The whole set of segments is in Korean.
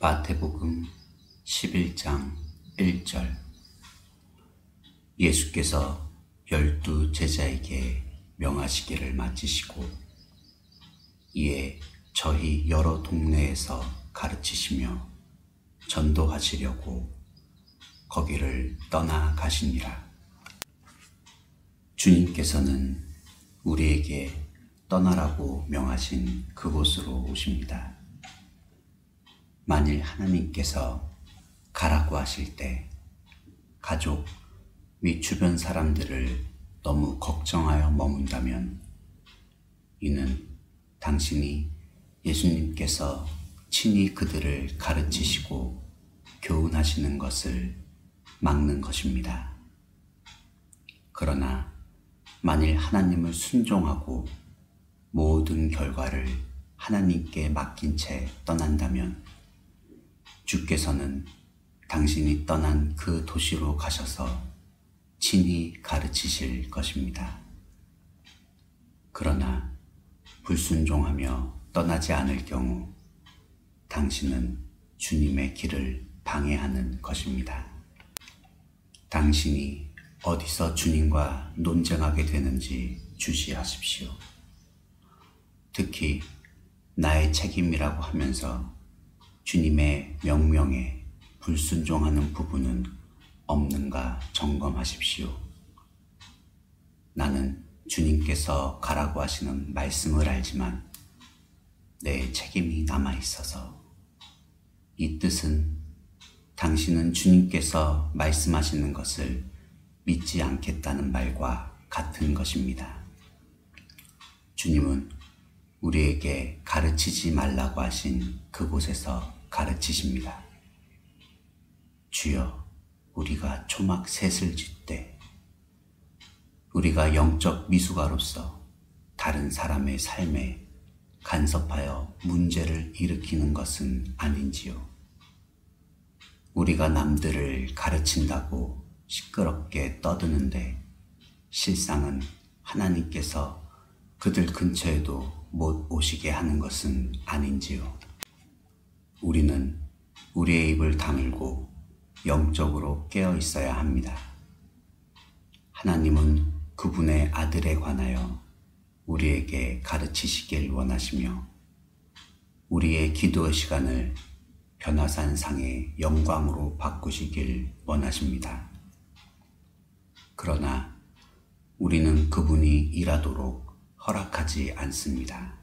마태복음 11장 1절 예수께서 열두 제자에게 명하시기를 마치시고 이에 저희 여러 동네에서 가르치시며 전도하시려고 거기를 떠나 가시니라. 주님께서는 우리에게 떠나라고 명하신 그곳으로 오십니다. 만일 하나님께서 가라고 하실 때 가족 및 주변 사람들을 너무 걱정하여 머문다면 이는 당신이 예수님께서 친히 그들을 가르치시고 교훈하시는 것을 막는 것입니다. 그러나 만일 하나님을 순종하고 모든 결과를 하나님께 맡긴 채 떠난다면 주께서는 당신이 떠난 그 도시로 가셔서 친히 가르치실 것입니다. 그러나 불순종하며 떠나지 않을 경우 당신은 주님의 길을 방해하는 것입니다. 당신이 어디서 주님과 논쟁하게 되는지 주시하십시오. 특히 나의 책임이라고 하면서 주님의 명령에 불순종하는 부분은 없는가 점검하십시오. 나는 주님께서 가라고 하시는 말씀을 알지만 내 책임이 남아 있어서 이 뜻은 당신은 주님께서 말씀하시는 것을 믿지 않겠다는 말과 같은 것입니다. 주님은 우리에게 가르치지 말라고 하신 그곳에서 가르치십니다. 주여, 우리가 초막 셋을 짓되 우리가 영적 미숙아로서 다른 사람의 삶에 간섭하여 문제를 일으키는 것은 아닌지요. 우리가 남들을 가르친다고 시끄럽게 떠드는데 실상은 하나님께서 그들 근처에도 못 오시게 하는 것은 아닌지요. 우리는 우리의 입을 다물고 영적으로 깨어 있어야 합니다. 하나님은 그분의 아들에 관하여 우리에게 가르치시길 원하시며 우리의 기도의 시간을 변화산 상의 영광으로 바꾸시길 원하십니다. 그러나 우리는 그분이 일하도록 허락하지 않습니다.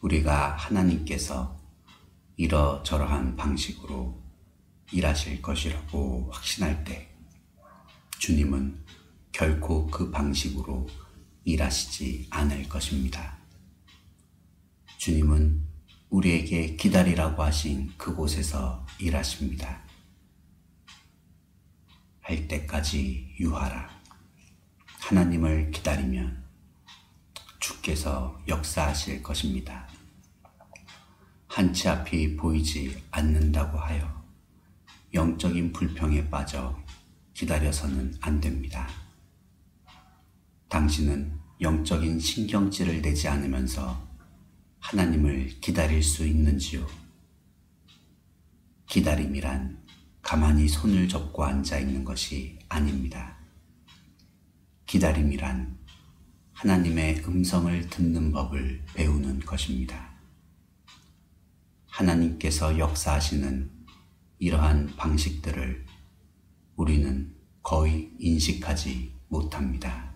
우리가 하나님께서 이러저러한 방식으로 일하실 것이라고 확신할 때 주님은 결코 그 방식으로 일하시지 않을 것입니다. 주님은 우리에게 기다리라고 하신 그곳에서 일하십니다. 할 때까지 유하라. 하나님을 기다리면 주께서 역사하실 것입니다. 한치 앞이 보이지 않는다고 하여 영적인 불평에 빠져 기다려서는 안 됩니다. 당신은 영적인 신경질을 내지 않으면서 하나님을 기다릴 수 있는지요? 기다림이란 가만히 손을 접고 앉아 있는 것이 아닙니다. 기다림이란 하나님의 음성을 듣는 법을 배우는 것입니다. 하나님께서 역사하시는 이러한 방식들을 우리는 거의 인식하지 못합니다.